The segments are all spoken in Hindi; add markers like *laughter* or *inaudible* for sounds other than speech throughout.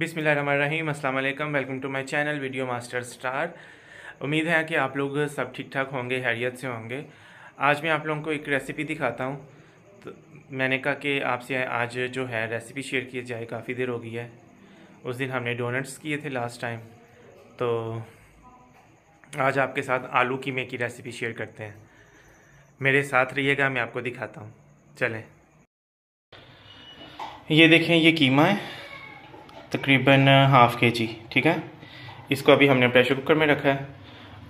बिसमीम अल्लाम welcome to my channel video master star. उम्मीद है कि आप लोग सब ठीक ठाक होंगे, हैरियत से होंगे। आज मैं आप लोगों को एक रेसिपी दिखाता हूँ। तो मैंने कहा कि आपसे आज जो है रेसिपी शेयर की जाए, काफ़ी देर हो गई है। उस दिन हमने डोनट्स किए थे लास्ट टाइम तो आज आपके साथ आलू कीमे की रेसिपी शेयर करते हैं। मेरे साथ रहिएगा, मैं आपको दिखाता हूँ। चलें। ये देखें, ये कीमा है। तकरीबन हाफ़ के जी, ठीक है? इसको अभी हमने प्रेशर कुकर में रखा है।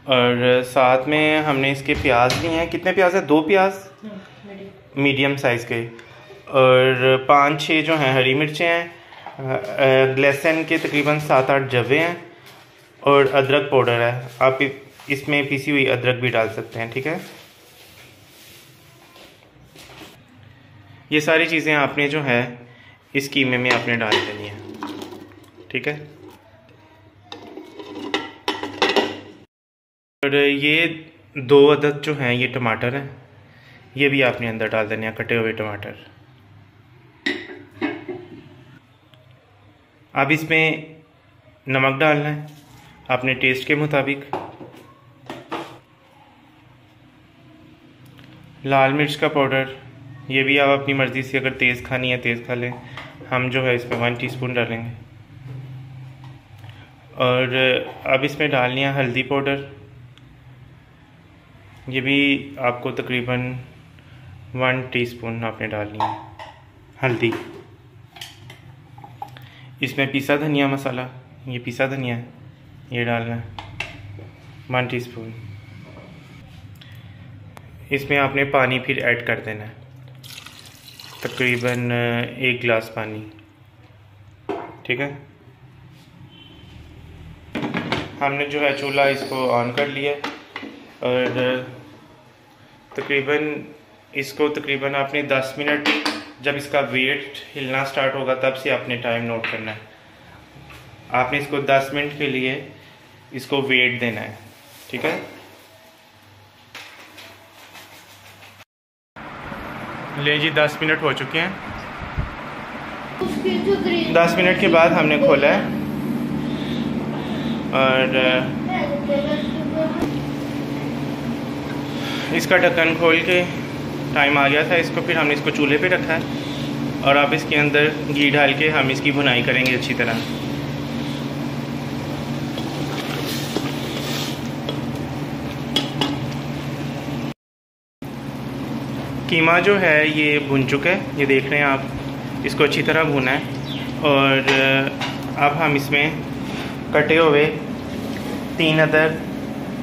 और साथ में हमने इसके प्याज लिए हैं। कितने प्याज है? दो प्याज? मीडियम साइज़ के। और पाँच छः जो हैं, हरी मिर्चें हैं। लहसुन के तकरीबन सात, आठ जवे हैं। और अदरक पाउडर है। आप इसमें पीसी हुई अदरक भी डाल सकते हैं, ठीक है? ये सारी चीज़ें आपने जो है, इस कीमे में आपने डाल देनी है। ठीक है? और ये दो अदद जो हैं, ये टमाटर हैं। ये भी आपने अंदर डाल देने हैं, कटे हुए टमाटर। अब इसमें नमक डालना है, अपने टेस्ट के मुताबिक। लाल मिर्च का पाउडर ये भी आप अपनी मर्ज़ी से अगर तेज़ खानी है, तेज़ खा लें। हम जो है इसमें वन टीस्पून डालेंगे। और अब इसमें डालनी है हल्दी पाउडर। ये भी आपको तकरीबन वन टीस्पून आपने डालनी है, हल्दी। इसमें पीसा धनिया मसाला, ये पीसा धनिया है, ये डालना है, वन टीस्पून। इसमें आपने पानी फिर ऐड कर देना है, तकरीबन एक गिलास पानी। ठीक है? हमने जो है चूल्हा इसको ऑन कर लिया और तकरीबन इसको तकरीबन आपने 10 मिनट जब इसका वेट हिलना स्टार्ट होगा तब से आपने टाइम नोट करना है। आपने इसको 10 मिनट के लिए इसको वेट देना है ठीक है? ले जी 10 मिनट हो चुके हैं। 10 मिनट के बाद हमने खोला है। और इसका ढक्कन खोल के टाइम आ गया था इसको, फिर हमने इसको चूल्हे पे रखा है। और अब इसके अंदर घी डाल के हम इसकी भुनाई करेंगे अच्छी तरह। कीमा जो है, ये भुन चुका है। ये देख रहे हैं आप, इसको अच्छी तरह भुना है। और अब हम इसमें कटे हुए तीन अदर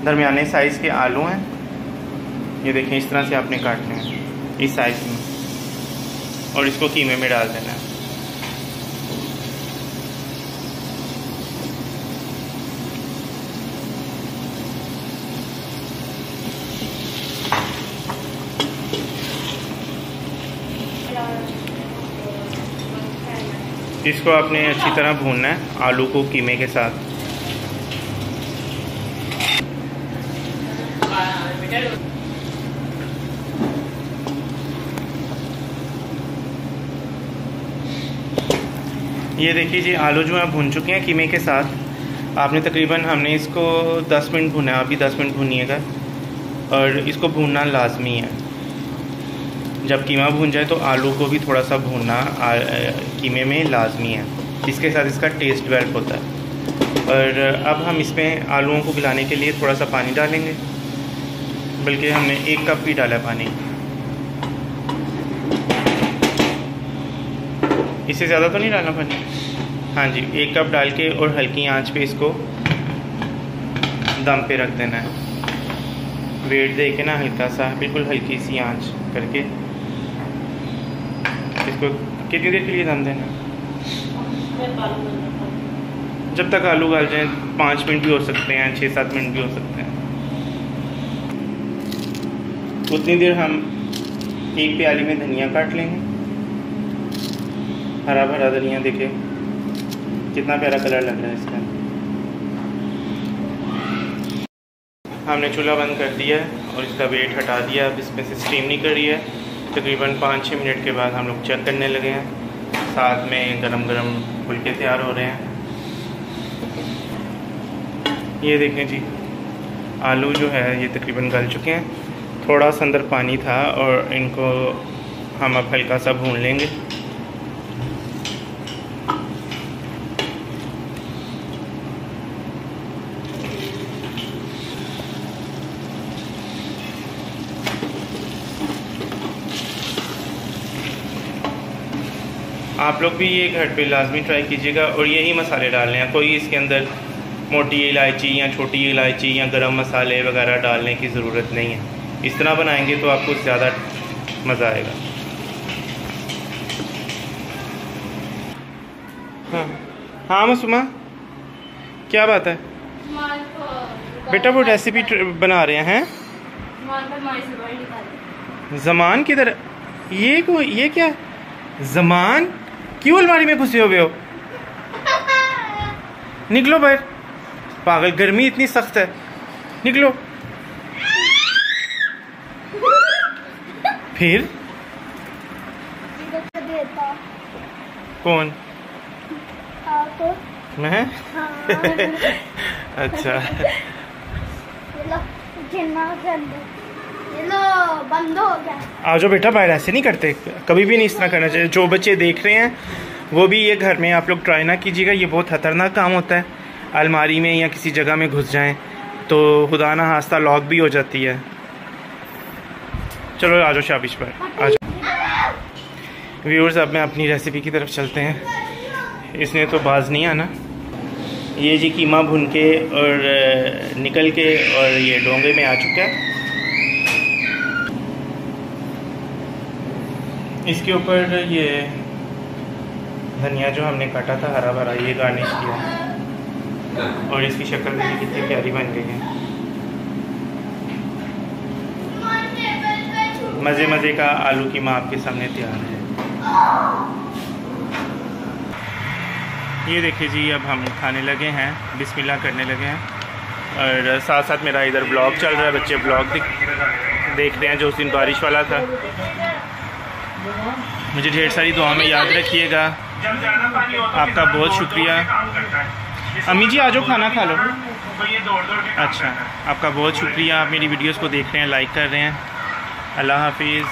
दरमियाने साइज़ के आलू हैं। ये देखें इस तरह से आपने काटने हैं, इस साइज़ में। और इसको कीमे में डाल देना है। इसको आपने अच्छी तरह भूनना है, आलू को कीमे के साथ। ये देखिए जी, आलू जो है, भून चुके हैं कीमे के साथ। आपने तकरीबन, हमने इसको 10 मिनट भुना है, अभी 10 मिनट भूनिएगा। और इसको भूनना लाजमी है। जब कीमा भून जाए तो आलू को भी थोड़ा सा भूनना कीमे में लाजमी है। इसके साथ इसका टेस्ट डेवलप होता है। और अब हम इसमें आलूओं को गिलाने के लिए थोड़ा सा पानी डालेंगे, बल्कि हमने एक कप भी डाला पानी। इससे ज़्यादा तो नहीं डालना पानी? हाँ जी, एक कप डाल के और हल्की आँच पे इसको दम पे रख देना है। वेट दे के ना हल्का सा, बिल्कुल हल्की सी आँच करके। इसको कितनी देर के लिए दम देना जब तक आलू गाल जाए, पाँच मिनट भी हो सकते हैं छः सात मिनट भी हो सकते हैं। उतनी देर हम एक प्याली में धनिया काट लेंगे। हरा भरा धनिया देखे। कितना प्यारा कलर लग रहा है इसका। हमने चूल्हा बंद कर दिया है और इसका वेट हटा दिया अब इसमें से स्टीम नहीं कर है। तकरीबन पाँच छः मिनट के बाद हम लोग चेक करने लगे हैं। साथ में गरम गरम फुलके तैयार हो रहे हैं। ये देखें जी, आलू जो है, ये तकरीबन गल चुके हैं। थोड़ा सा अंदर पानी था और इनको हम अब हल्का सा भून लेंगे। आप लोग भी ये घर पे लाजमी ट्राई कीजिएगा और यही मसाले डालने हैं। कोई इसके अंदर मोटी इलायची या छोटी इलायची या गरम मसाले वगैरह डालने की ज़रूरत नहीं है। इस तरह बनाएँगे तो आपको ज़्यादा मज़ा आएगा। हाँ। हाँ मसुमा? क्या बात है? बेटा, वो रेसिपी बना रहे हैं। जमान किधर ये को ये क्या? जमान? क्यों अलमारी में घुसे हुए हो? निकलो बाहर। पागल गर्मी इतनी सख्त है। निकलो। फिर? कौन? मैं? *laughs* अच्छा। आ जाओ बेटा बाहर ऐसे नहीं करते, कभी भी नहीं इस तरह करना चाहिए। जो बच्चे देख रहे हैं, वो भी ये घर में, आप लोग ट्राई ना कीजिएगा, ये बहुत खतरनाक काम होता है। अलमारी में या किसी जगह में घुस जाएँ तो खुदा ना हास्ता लॉक भी हो जाती है। चलो, आ जाओ शाबिश पर, आ जाओ। व्यूअर्स अब मैं अपनी रेसिपी की तरफ़ चलते हैं। इसने तो बाज नहीं आना। ये जी कीमा भुन के और निकल के और ये डोंगे में आ चुका है। इसके ऊपर ये धनिया जो हमने काटा था हरा भरा ये गार्निश किया। और इसकी शक्ल देखिए कितनी प्यारी बन गई है। मज़े मज़े का आलू की माँ आपके सामने तैयार है। ये देखिए जी, अब हम खाने लगे हैं, बिस्मिल्लाह करने लगे हैं। और साथ साथ मेरा इधर ब्लॉग चल रहा है, बच्चे ब्लॉग देख रहे हैं जो उस दिन बारिश वाला था। मुझे ढेर सारी दुआ में याद रखिएगा। आपका बहुत शुक्रिया। अम्मी जी आ जाओ खाना खा लो। अच्छा आपका बहुत शुक्रिया। आप मेरी वीडियोस को देख रहे हैं लाइक कर रहे हैं। अल्लाह हाफिज़।